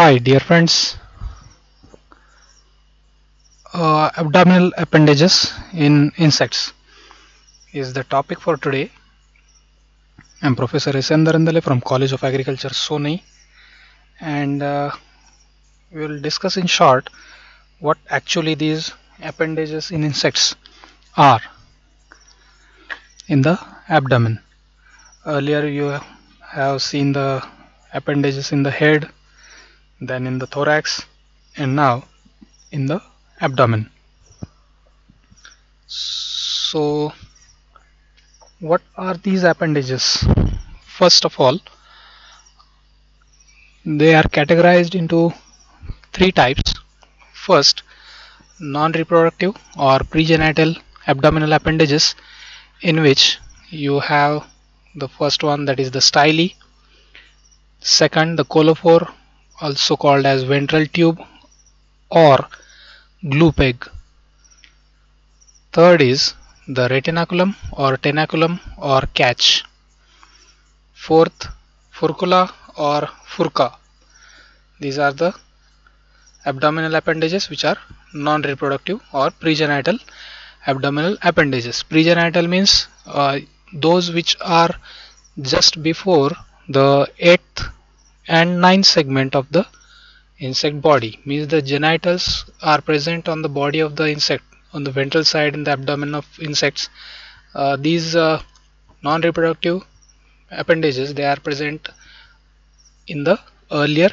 Hi dear friends, uh, abdominal appendages in insects is the topic for today. I'm Professor S.N. Darandale from College of Agriculture, Sony and uh, we will discuss in short what actually these appendages in insects are in the abdomen. Earlier you have seen the appendages in the head, then in the thorax and now in the abdomen. So what are these appendages? First of all, they are categorized into three types. First, non-reproductive or pregenital abdominal appendages in which you have the first one that is the style second the colophore also called as ventral tube or glue peg. Third is the retinaculum or tenaculum or catch. Fourth furcula or furca. These are the abdominal appendages which are non-reproductive or pregenital abdominal appendages. Pregenital means uh, those which are just before the eighth and ninth segment of the insect body means the genitals are present on the body of the insect on the ventral side in the abdomen of insects. Uh, these uh, non-reproductive appendages they are present in the earlier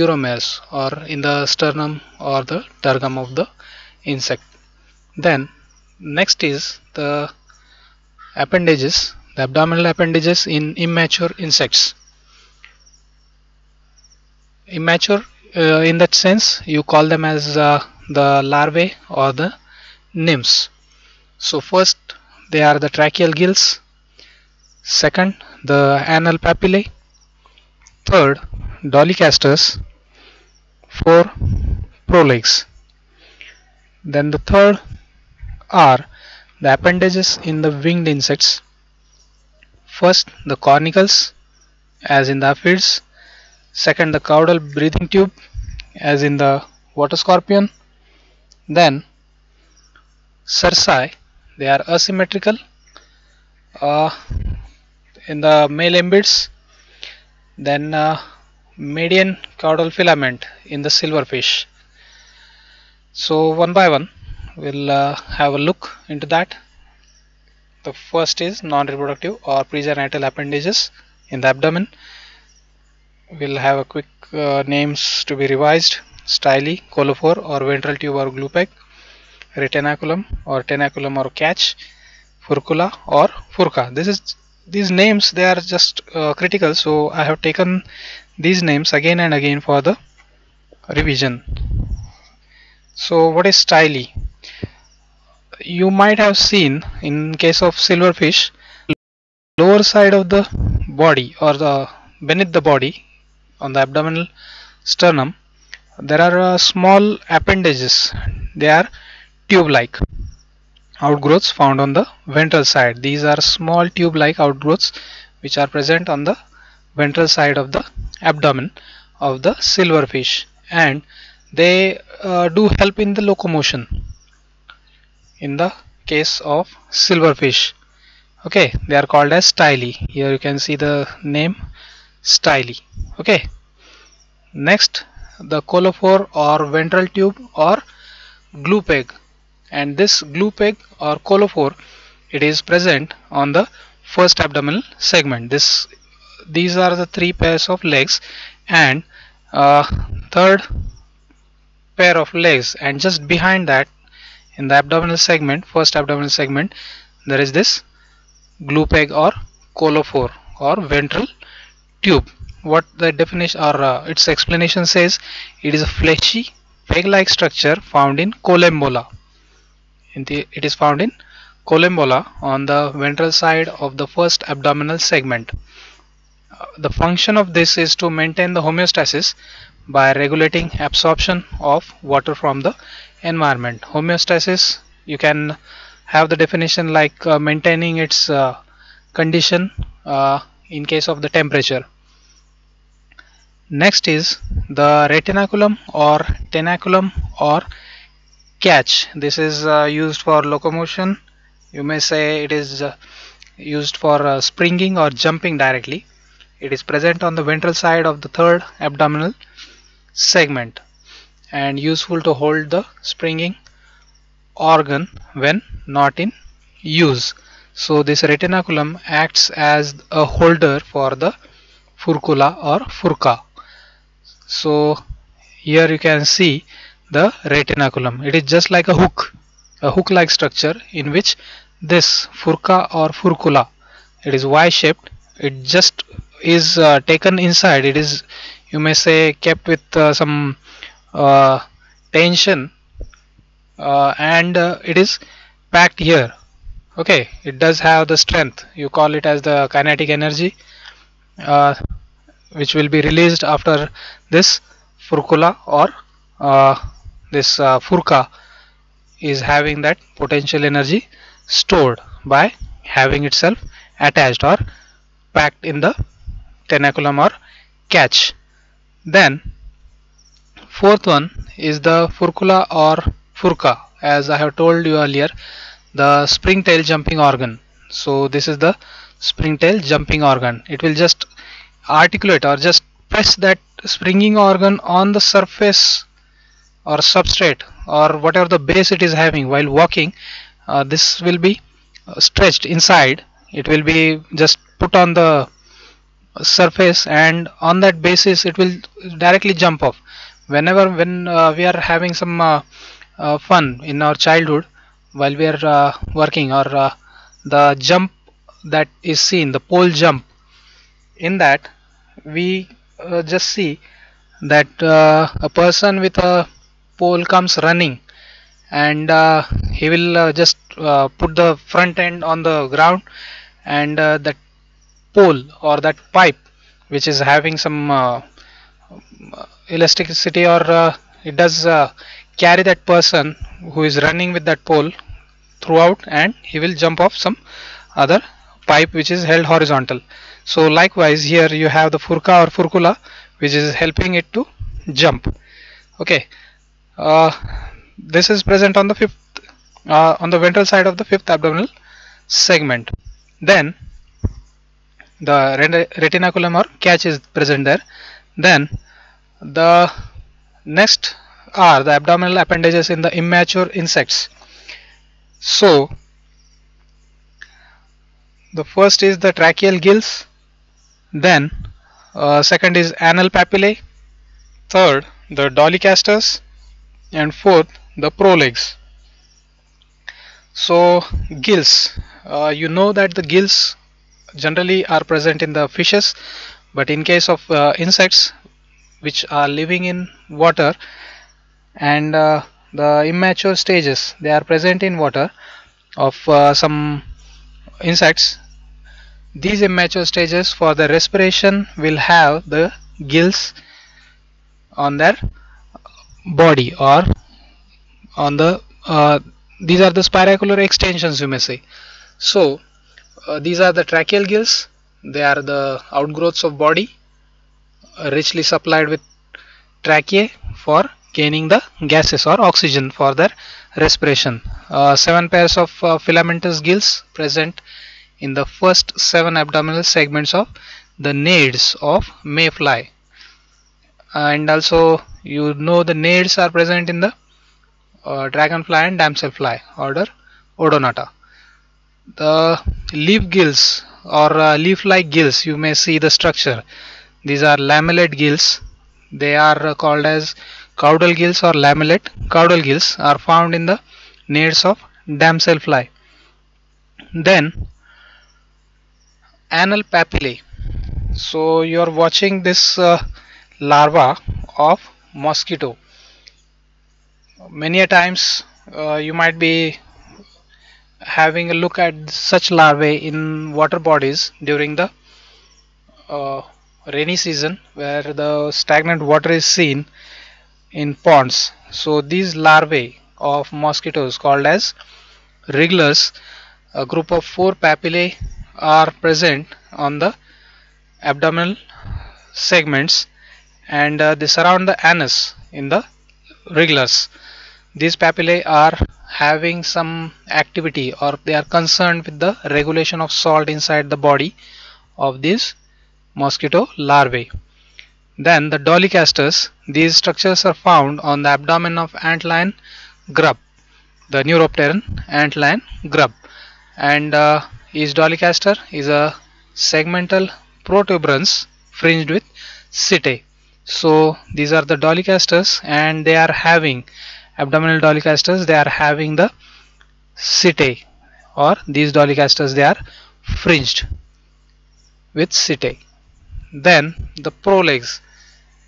uromeres or in the sternum or the tergum of the insect. Then next is the appendages the abdominal appendages in immature insects immature uh, in that sense you call them as uh, the larvae or the nymphs. So first they are the tracheal gills. Second the anal papillae. Third dolichasters four prolegs then the third are the appendages in the winged insects. First the cornicles as in the aphids second the caudal breathing tube as in the water scorpion. Then cerci they are asymmetrical uh, in the male embids then uh, median caudal filament in the silverfish so one by one we'll uh, have a look into that. The first is non-reproductive or pregenital appendages in the abdomen we'll have a quick uh, names to be revised. Style colophore or ventral tube or glue peg retinaculum or tenaculum or catch. Furcula or furca. This is these names they are just uh, critical so I have taken these names again and again for the revision. So what is style you might have seen in case of silverfish lower side of the body or the beneath the body on the abdominal sternum there are uh, small appendages. They are tube like outgrowths found on the ventral side. These are small tube like outgrowths which are present on the ventral side of the abdomen of the silverfish and they uh, do help in the locomotion in the case of silverfish. Okay they are called as style here you can see the name style okay. Next the colophore or ventral tube or glue peg. And this glue peg or colophore it is present on the first abdominal segment. This these are the three pairs of legs and uh, third pair of legs. And just behind that in the abdominal segment first abdominal segment there is this glue peg or colophore or ventral tube. What the definition or uh, its explanation says it is a fleshy peg like structure found in collembola in the, it is found in collembola on the ventral side of the first abdominal segment. Uh, the function of this is to maintain the homeostasis by regulating absorption of water from the environment. Homeostasis you can have the definition like uh, maintaining its uh, condition uh, in case of the temperature next is the retinaculum or tenaculum or catch. This is uh, used for locomotion. You may say it is uh, used for uh, springing or jumping directly. It is present on the ventral side of the third abdominal segment and useful to hold the springing organ when not in use. So this retinaculum acts as a holder for the furcula or furca so here you can see the retinaculum it is just like a hook a hook like structure in which this furca or furcula it is y shaped it just is uh, taken inside. It is you may say kept with uh, some uh, tension uh, and uh, it is packed here. Okay it does have the strength. You call it as the kinetic energy. Uh, which will be released after this furcula or uh, this uh, furca is having that potential energy stored by having itself attached or packed in the tenaculum or catch. Then fourth one is the furcula or furca as I have told you earlier the spring tail jumping organ. So this is the spring tail jumping organ. It will just articulate or just press that springing organ on the surface or substrate or whatever the base it is having while walking uh, this will be uh, stretched inside. It will be just put on the surface and on that basis it will directly jump off. Whenever when uh, we are having some uh, uh, fun in our childhood while we are uh, working or the jump that is seen the pole jump in that we uh, just see that a person with a pole comes running and he will just put the front end on the ground and that pole or that pipe which is having some uh, elasticity or uh, it does uh, carry that person who is running with that pole throughout and he will jump off some other pipe which is held horizontal so likewise here you have the furca or furcula which is helping it to jump. Okay. Uh, this is present on the fifth uh, on the ventral side of the fifth abdominal segment. Then the retinaculum or catch is present there. Then the next are the abdominal appendages in the immature insects. So the first is the tracheal gills then uh, second is anal papillae. Third the dolichasters and fourth the prolegs so gills. Uh, you know that the gills generally are present in the fishes but in case of uh, insects which are living in water and uh, the immature stages they are present in water of uh, some insects these immature stages for the respiration will have the gills on their body or on the uh, these are the spiracular extensions you may say. So uh, these are the tracheal gills. They are the outgrowths of body uh, richly supplied with tracheae for gaining the gases or oxygen for their respiration. Uh, seven pairs of uh, filamentous gills present in the first seven abdominal segments of the naiads of mayfly. And also you know the naiads are present in the uh, dragonfly and damselfly order odonata. The leaf gills or uh, leaf like gills you may see the structure. These are lamellate gills. They are uh, called as caudal gills or lamellate caudal gills are found in the naiads of damselfly then anal papillae. So you are watching this uh, larva of mosquito. Many a times uh, you might be having a look at such larvae in water bodies during the uh, rainy season where the stagnant water is seen in ponds. So these larvae of mosquitoes called as wrigglers a group of four papillae are present on the abdominal segments and uh, they surround the anus in the wrigglers. These papillae are having some activity or they are concerned with the regulation of salt inside the body of these mosquito larvae. Then the dolichasters, these structures are found on the abdomen of antlion grub, the neuropteran antlion grub. And uh, each dolichaster is a segmental protuberance fringed with setae. So these are the dolichasters and they are having abdominal dolichasters, they are having the setae or these dolichasters they are fringed with setae. Then the prolegs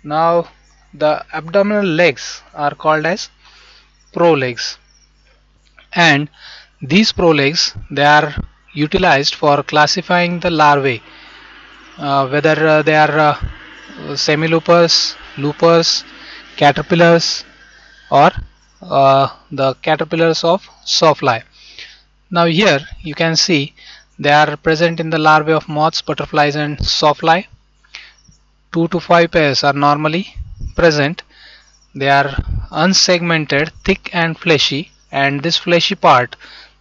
now the abdominal legs are called as prolegs and these prolegs they are utilized for classifying the larvae uh, whether uh, they are uh, semiloopers, loopers, caterpillars or uh, the caterpillars of sawfly. Now here you can see they are present in the larvae of moths, butterflies and sawfly 2 to 5 pairs are normally present they are unsegmented thick and fleshy and this fleshy part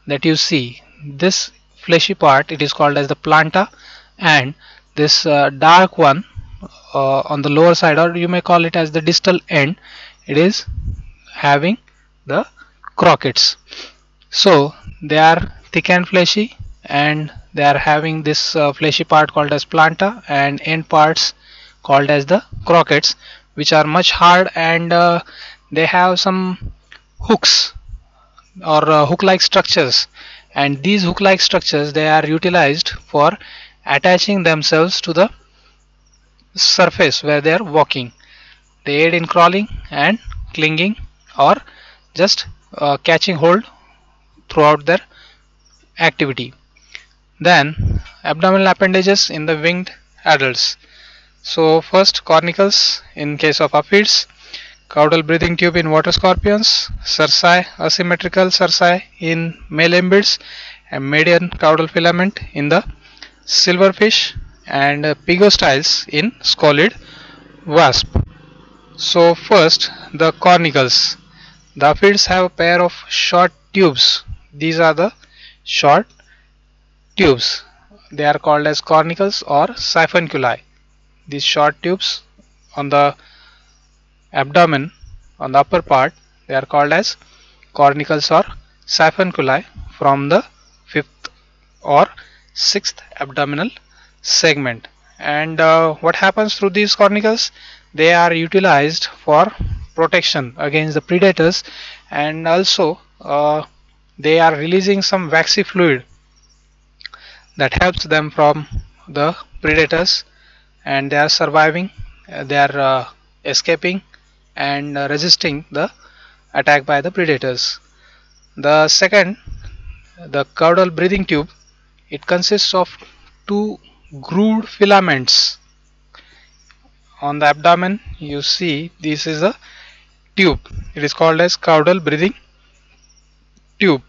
that you see this fleshy part it is called as the planta and this uh, dark one uh, on the lower side or you may call it as the distal end it is having the crochets. So they are thick and fleshy and they are having this uh, fleshy part called as planta and end parts called as the crochets which are much hard and uh, they have some hooks or uh, hook like structures and these hook like structures they are utilized for attaching themselves to the surface where they are walking. They aid in crawling and clinging or just uh, catching hold throughout their activity. Then abdominal appendages in the winged adults. So first cornicles in case of aphids, caudal breathing tube in water scorpions, cerci, asymmetrical cerci in male embids, and median caudal filament in the silverfish and pygostyles in scoliid wasp. So first the cornicles. The aphids have a pair of short tubes. These are the short tubes. They are called as cornicles or siphunculi these short tubes on the abdomen on the upper part they are called as cornicles or siphunculi from the fifth or sixth abdominal segment. And uh, what happens through these cornicles they are utilized for protection against the predators and also uh, they are releasing some waxy fluid that helps them from the predators and they are surviving uh, they are uh, escaping and uh, resisting the attack by the predators. The second the caudal breathing tube it consists of two grooved filaments. On the abdomen you see this is a tube. It is called as caudal breathing tube.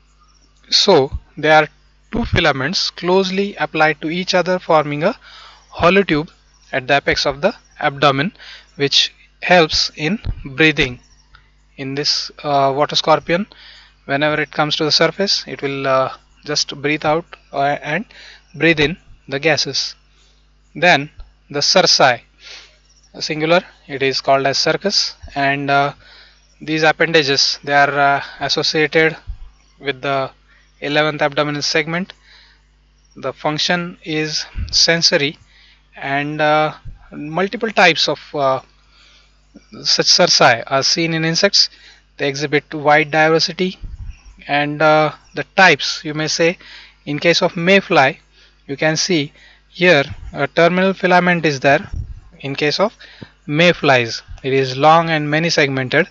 So there are two filaments closely applied to each other forming a hollow tube at the apex of the abdomen which helps in breathing in this uh, water scorpion. Whenever it comes to the surface it will uh, just breathe out uh, and breathe in the gases. Then the cerci singular it is called as cercus and uh, these appendages they are uh, associated with the 11th abdominal segment. The function is sensory and uh, multiple types of such cerci are seen in insects. They exhibit wide diversity and uh, the types you may say. In case of mayfly you can see here a terminal filament is there in case of mayflies. It is long and many segmented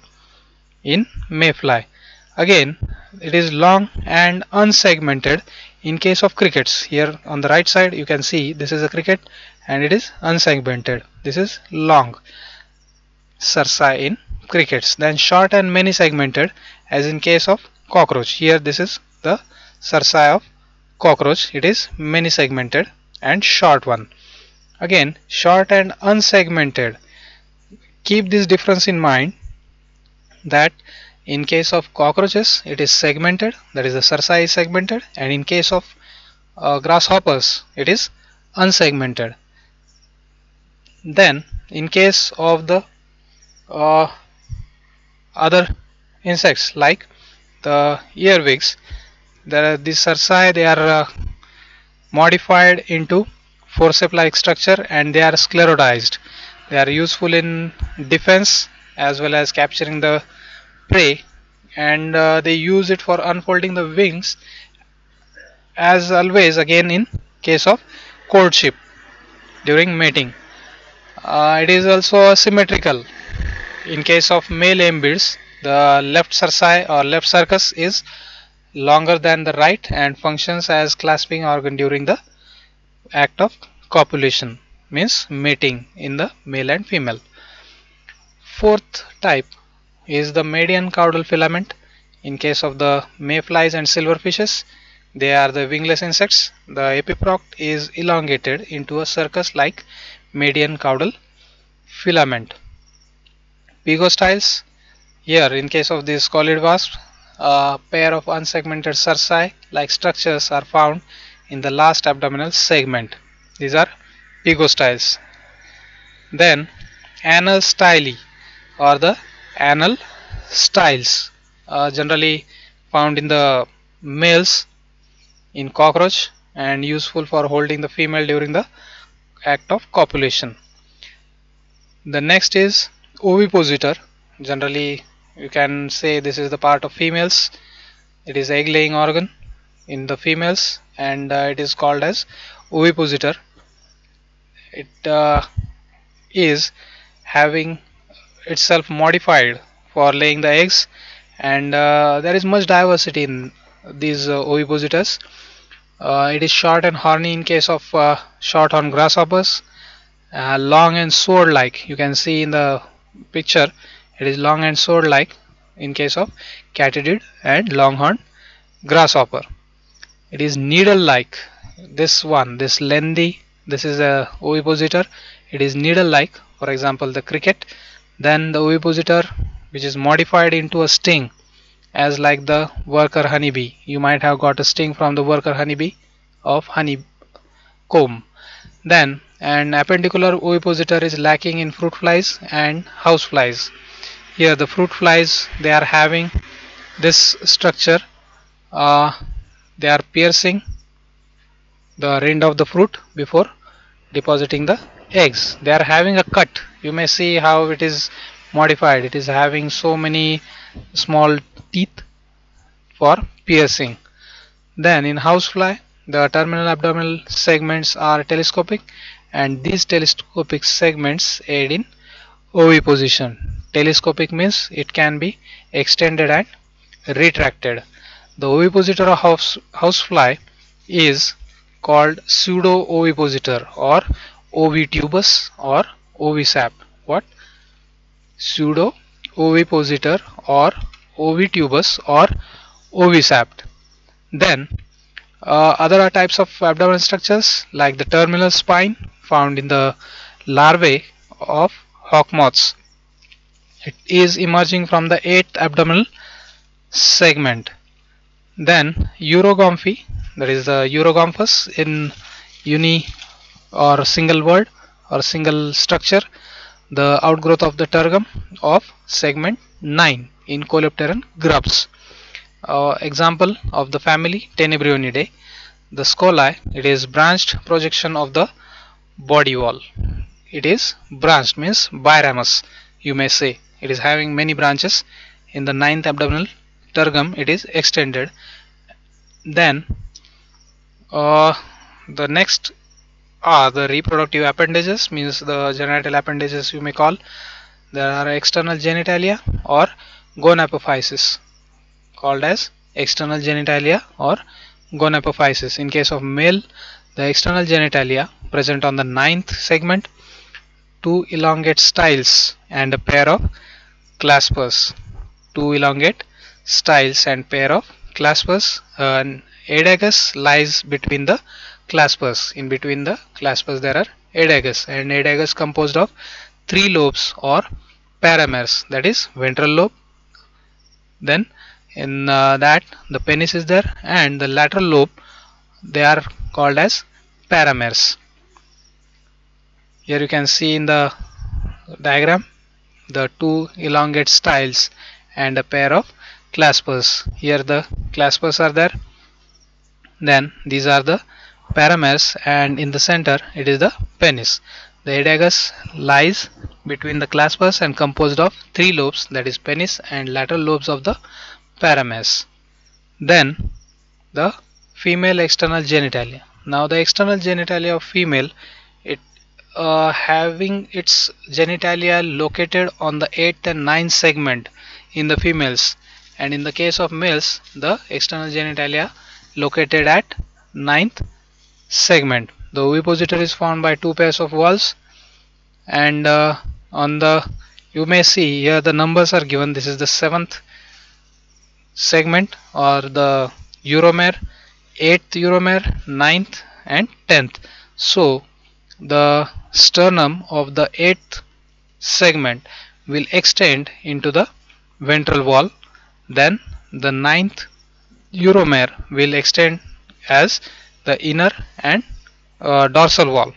in mayfly. Again it is long and unsegmented in case of crickets. Here on the right side you can see this is a cricket and it is unsegmented. This is long cerci in crickets then short and many segmented as in case of cockroach. Here this is the cerci of cockroach. It is many segmented and short one. Again short and unsegmented. Keep this difference in mind that in case of cockroaches it is segmented that is the cerci is segmented and in case of uh, grasshoppers it is unsegmented. Then in case of the uh, other insects like the earwigs. Are these cerci they are uh, modified into forceps like structure and they are sclerotized they are useful in defense as well as capturing the prey and uh, they use it for unfolding the wings as always again in case of courtship during mating. Uh, it is also symmetrical in case of male embids the left cerci or uh, left cercus is longer than the right and functions as clasping organ during the act of copulation means mating in the male and female. Fourth type is the median caudal filament. In case of the mayflies and silverfishes they are the wingless insects. The epiproct is elongated into a cercus like median caudal filament pygostyles here in case of this scoliid wasp a pair of unsegmented cerci like structures are found in the last abdominal segment. These are pygostyles then anal styli or the anal styles uh, generally found in the males in cockroach and useful for holding the female during the act of copulation. The next is ovipositor generally you can say this is the part of females. It is egg laying organ in the females and uh, it is called as ovipositor it uh, is having itself modified for laying the eggs and uh, there is much diversity in these uh, ovipositors uh, it is short and horny in case of uh, short horn grasshoppers long and sword like you can see in the picture. It is long and sword like in case of katydid and longhorn grasshopper. It is needle like. This one this lengthy this is a ovipositor it is needle like for example the cricket. Then the ovipositor which is modified into a sting as like the worker honeybee. You might have got a sting from the worker honeybee of honey comb. Then an appendicular ovipositor is lacking in fruit flies and house flies. Here the fruit flies they are having this structure. Uh, they are piercing the rind of the fruit before depositing the eggs. They are having a cut. You may see how it is modified. It is having so many small teeth for piercing. Then in housefly the terminal abdominal segments are telescopic and these telescopic segments aid in oviposition telescopic means it can be extended and retracted. The ovipositor of house, housefly is called pseudo ovipositor or ovitubus or ovisap what? Pseudo ovipositor or ovitubus or ovisapt then uh, other types of abdominal structures like the terminal spine found in the larvae of hawk moths it is emerging from the eighth abdominal segment. Then urogomphi that is the urogomphus in uni or single word or single structure the outgrowth of the tergum of segment 9 in coleopteran grubs. Uh, example of the family Tenebrionidae. The scoli it is branched projection of the body wall. It is branched means biramous you may say. It is having many branches. In the ninth abdominal tergum it is extended. Then uh, the next are the reproductive appendages means the genital appendages you may call. There are external genitalia or gonapophysis called as external genitalia or gonapophysis. In case of male the external genitalia present on the ninth segment two elongate styles and a pair of claspers. Two elongate styles and pair of claspers. An aedeagus lies between the claspers. In between the claspers there are aedeagus and aedeagus composed of three lobes or parameres that is ventral lobe. Then in uh, that the penis is there. And the lateral lobe they are called as parameres here you can see in the diagram the two elongate styles and a pair of claspers. Here the claspers are there. Then these are the parameres and in the center it is the penis. The aedeagus lies between the claspers and composed of three lobes that is penis and lateral lobes of the parameres then the female external genitalia. Now the external genitalia of female it uh, having its genitalia located on the 8th and 9th segment in the females. And in the case of males the external genitalia located at 9th segment. The ovipositor is formed by two pairs of walls. And uh, on the you may see here the numbers are given. This is the seventh segment or the uromere 8th uromere 9th and 10th so the sternum of the 8th segment will extend into the ventral wall. Then the 9th uromere will extend as the inner and uh, dorsal wall.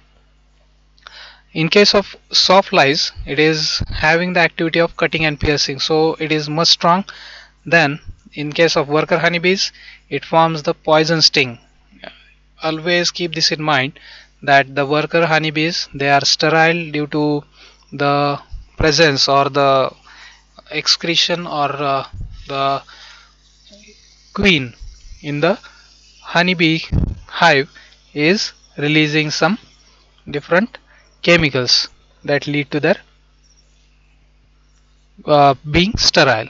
In case of sawflies it is having the activity of cutting and piercing. So it is much strong then in case of worker honeybees it forms the poison sting. Always keep this in mind that the worker honeybees they are sterile due to the presence or the excretion or uh, the queen in the honeybee hive is releasing some different chemicals that lead to their uh, being sterile.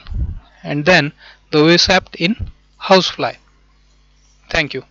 And then the ovicept in housefly thank you